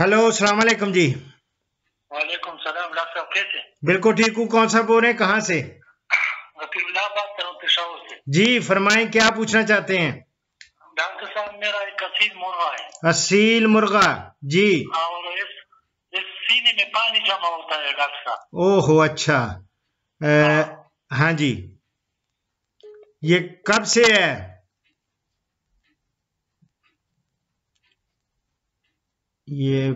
Hello सलाम वालेकुम जी। वालेकुम सलाम डॉक्टर साहब कैसे बिल्कुल ठीक हूँ। कौन सा बोल रहे हैं? कहाँ से? जी फरमाएँ क्या पूछना चाहते हैं? डॉक्टर साहब मेरा एक असील मुर्गा है। असील मुर्गा जी। और इस इस सीने में पानी जमा होता है डॉक्टर साहब। ओहो अच्छा। अ, हाँ जी। ये कब से है? ये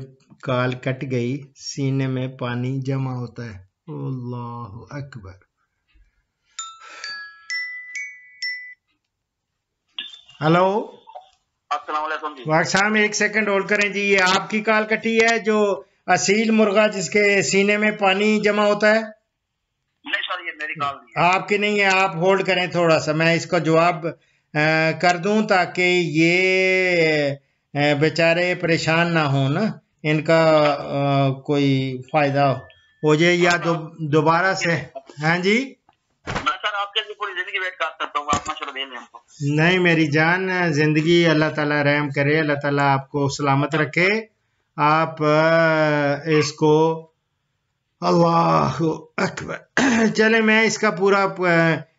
काल कट गई सीने में पानी जमा होता है। अल्लाह अकबर। हेलो? अस्सलाम वाक साहब एक सेकंड होल्ड करें जी। ये आपकी काल कटी है जो असील मुर्गा जिसके सीने में पानी जमा होता है? नहीं सर ये मेरी कॉल नहीं है। आपकी नहीं है आप होल्ड करें थोड़ा सा। मैं इसका जवाब कर दूँ ताकि ये बेचारे परेशान ना हो ना इनका अ, कोई फ़ायदा हो जाए या दो, दोबारा से हाँ जी? मैं सर आपके लिए पूरी ज़िंदगी वेट कर सकता हूँ आप मशवरा दे हमको। नहीं मेरी जान ज़िंदगी अल्लाह ताला रहम करे अल्लाह ताला आपको सलामत रखे। आप इसको अल्लाह अकबर। चले मैं इसका पूरा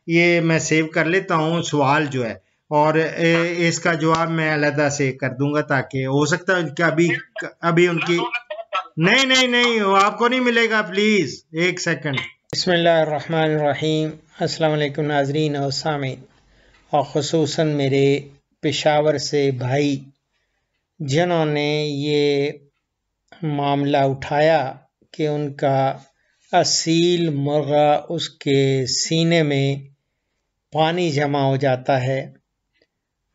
ये मैं सेव कर लेता हूँ सवाल जो है। और ए, इसका जवाब मैं अलहदा से कर दूँगा ताकि हो सकता है अभी अभी उनकी नहीं नहीं नहीं वो आपको नहीं मिलेगा प्लीज़ एक सेकंड बसमीम अस्सलाम वालेकुम नाजरीन और सामीन। और ख़ुसूस मेरे पेशावर से भाई जिन्होंने ये मामला उठाया कि उनका असील मुर्गा उसके सीने में पानी जमा हो जाता है।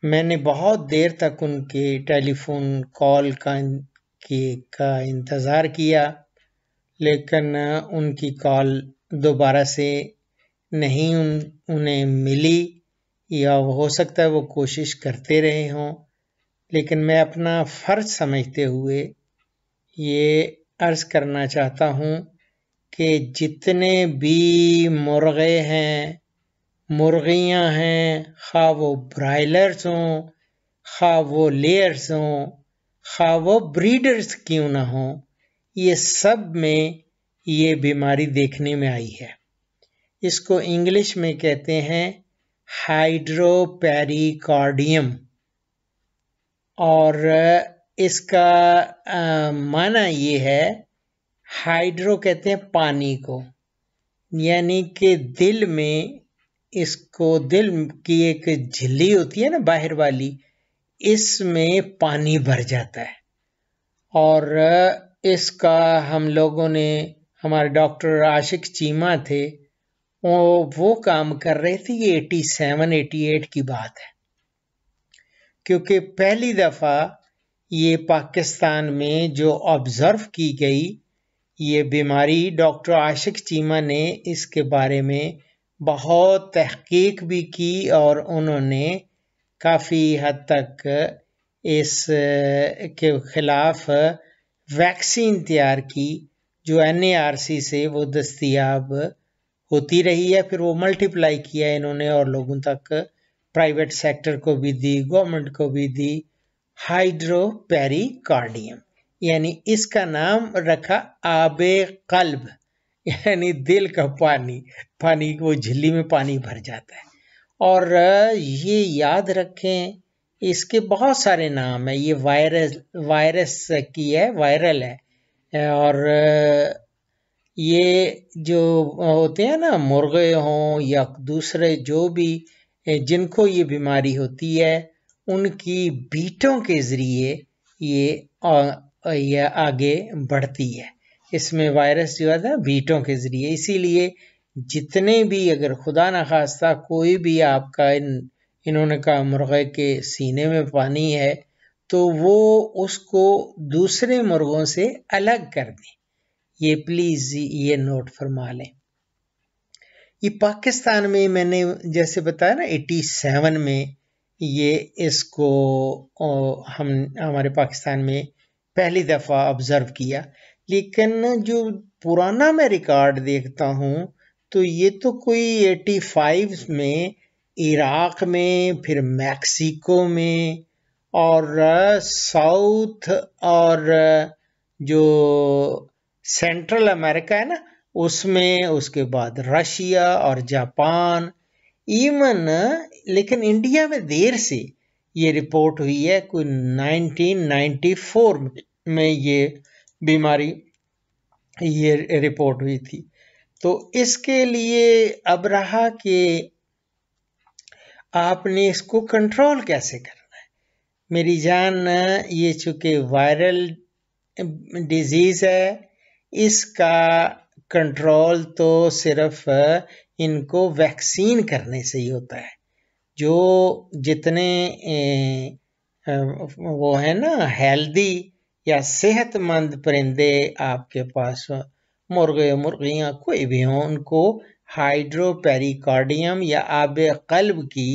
मैंने बहुत देर तक उनके टेलीफोन कॉल का की, का इंतज़ार किया, लेकिन उनकी कॉल दोबारा से नहीं उन, उन्हें मिली, या हो सकता है वो कोशिश करते रहे हों। लेकिन मैं अपना फ़र्ज़ समझते हुए ये अर्ज़ करना चाहता हूँ कि जितने भी मुर्गे हैं मुर्गियाँ हैं खा वो ब्रायलर्स हों खा वो लेयर्स हों खा वो ब्रीडर्स क्यों ना हों, ये सब में ये बीमारी देखने में आई है। इसको इंग्लिश में कहते हैं हाइड्रोपेरिकार्डियम। और इसका माना ये है, हाइड्रो कहते हैं पानी को, यानी कि दिल में इसको दिल की एक झिल्ली होती है ना, बाहर वाली, इसमें पानी भर जाता है। और इसका हम लोगों ने, हमारे डॉक्टर आशिक चीमा थे, वो वो काम कर रहे थे, ये एटी सेवन, एटी एट की बात है। क्योंकि पहली दफ़ा ये पाकिस्तान में जो ऑब्ज़र्व की गई, ये बीमारी डॉक्टर आशिक चीमा ने इसके बारे में बहुत तहकीक भी की और उन्होंने काफ़ी हद तक इस के ख़िलाफ़ वैक्सीन तैयार की, जो एनएआरसी से वो दस्तियाब होती रही है। फिर वो मल्टीप्लाई किया इन्होंने और लोगों तक प्राइवेट सेक्टर को भी दी गवर्नमेंट को भी दी हाइड्रोपेरिकार्डियम यानी इसका नाम रखा आबे कल्ब यानी दिल का पानी पानी वो झिल्ली में पानी भर जाता है। और ये याद रखें, इसके बहुत सारे नाम है। ये वायरस वायरस की है, वायरल है। और ये जो होते हैं ना, मुर्गे हों या दूसरे जो भी जिनको ये बीमारी होती है, उनकी बीटों के ज़रिए ये ये आगे बढ़ती है। इसमें वायरस जो है बीटों के ज़रिए। इसीलिए जितने भी अगर खुदा न खास्ता कोई भी आपका इन, इन्होंने कहा मुर्गे के सीने में पानी है तो वो उसको दूसरे मुर्गों से अलग कर दें। ये प्लीज़ ये नोट फरमा लें। ये पाकिस्तान में मैंने जैसे बताया ना 87 में ये इसको हम, हमारे पाकिस्तान में पहली दफ़ा ऑब्ज़र्व किया। लेकिन जो पुराना मैं रिकॉर्ड देखता हूँ तो ये तो कोई 85 में, इराक में, फिर मैक्सिको में, और, साउथ और, जो सेंट्रल अमेरिका है ना, उसमें, उसके बाद रशिया और जापान इवन लेकिन इंडिया में देर से ये रिपोर्ट हुई है, कोई 1994 में ये बीमारी ये रिपोर्ट हुई थी। तो इसके लिए अब रहा कि आपने इसको कंट्रोल कैसे करना है? मेरी जान, ये चूँकि वायरल डिज़ीज़ है, इसका कंट्रोल तो सिर्फ़, इनको वैक्सीन करने से ही होता है। जो जितने वो है ना हेल्दी या सेहतमंद परिंदे आपके पास मुर्गे मुर्गियाँ कोई भी हों, उनको हाइड्रोपेरिकार्डियम या आब कल्ब की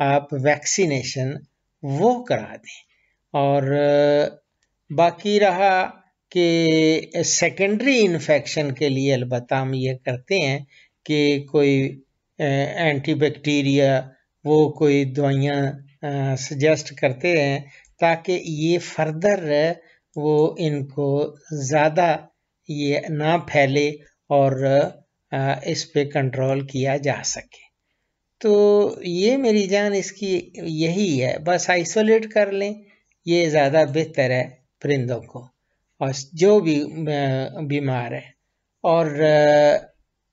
आप वैक्सीनेशन वो करा दें। और, बाकी रहा कि सेकेंडरी इन्फेक्शन के लिए अलबत् हम ये करते हैं कि कोई एंटीबैक्टीरिया वो कोई दवाइयाँ सजेस्ट करते हैं ताकि ये फर्दर वो इनको ज़्यादा ये ना फैले और इस पे कंट्रोल किया जा सके। तो ये मेरी जान इसकी यही है, बस आइसोलेट कर लें, ये ज़्यादा बेहतर है परिंदों को, और जो भी बीमार है। और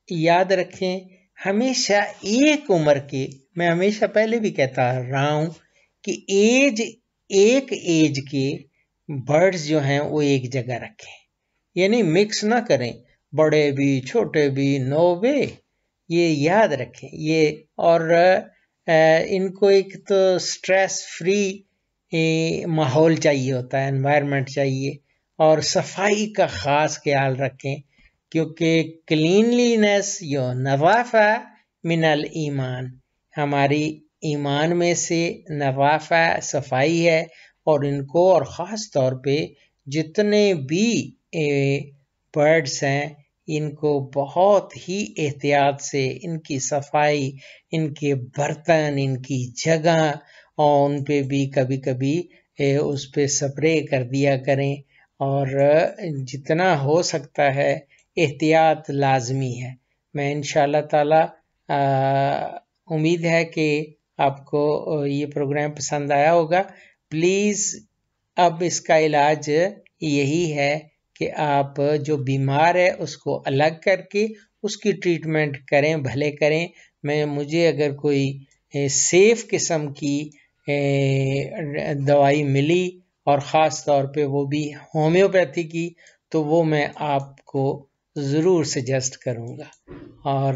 याद रखें, हमेशा एक उम्र के, मैं हमेशा पहले भी कहता रहा हूँ कि एज, एक एज के बर्ड्स जो हैं, वो एक जगह रखें। यानी मिक्स ना करें। बड़े भी, छोटे भी नोवे ये याद रखें। ये और इनको एक तो स्ट्रेस फ्री माहौल चाहिए होता है एनवायरनमेंट चाहिए। और सफ़ाई का ख़ास ख्याल रखें, क्योंकि क्लीनलीनेस यो नवाफ़ा मिनल ईमान। हमारी ईमान में से नवाफ़ा सफ़ाई है और इनको और ख़ास तौर पे जितने भी बर्ड्स हैं, इनको बहुत ही एहतियात से इनकी सफ़ाई, इनके बर्तन, इनकी जगह और उन पे भी कभी कभी उस पर स्प्रे कर दिया करें। और जितना हो सकता है, एहतियात लाजमी है। मैं इन ताला उम्मीद है कि आपको ये प्रोग्राम पसंद आया होगा। प्लीज़, अब इसका इलाज यही है कि आप जो बीमार है, उसको अलग करके उसकी ट्रीटमेंट करें, भले करें। मैं, मुझे अगर कोई सेफ़ किस्म की दवाई मिली और ख़ास तौर पे वो भी होम्योपैथी की तो वो मैं आपको ज़रूर सजेस्ट करूँगा। और,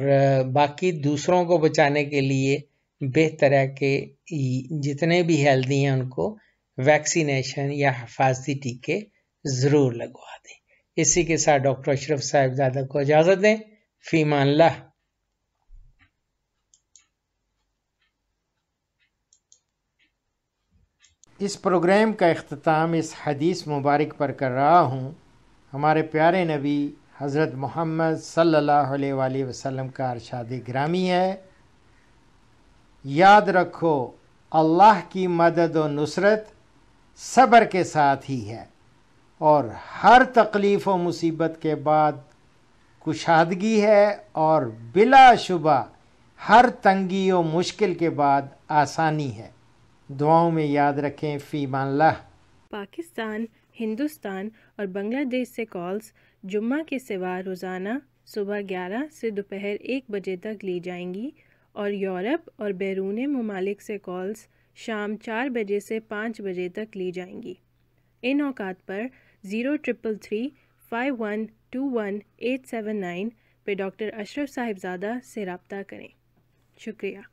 बाकी दूसरों को बचाने के लिए बेहतर है कि जितने भी हेल्दी हैं उनको वैक्सीनेशन या हफाजती टीके ज़रूर लगवा दें। इसी के साथ डॉक्टर अशरफ साहिबजादा को इजाज़त दें। फ़ीमान ला इस प्रोग्राम का अख्ताम इस हदीस मुबारक पर कर रहा हूँ। हमारे प्यारे नबी हज़रत मोहम्मद सल्लल्लाहु अलैहि वसल्लम का अरशाद ग्रामी है। याद रखो, अल्लाह की मदद व नुसरत सब्र के साथ ही है और हर तकलीफ़ व मुसीबत के बाद कुशादगी है और बिलाशुबा हर तंगी व मुश्किल के बाद आसानी है। दुआओं में याद रखें फ़ीमान ला पाकिस्तान, हिंदुस्तान और बांग्लादेश से कॉल्स जुम्मा के सिवा रोज़ाना सुबह 11 से दोपहर एक बजे तक ली जाएँगी। और यूरोप और बैरून ममालिक से कॉल्स शाम चार बजे से पाँच बजे तक ली जाएँगी। इन अवकात पर zero triple three five one two one eight seven nine पे डॉक्टर अशरफ साहिबजादा से रबता करें। शुक्रिया।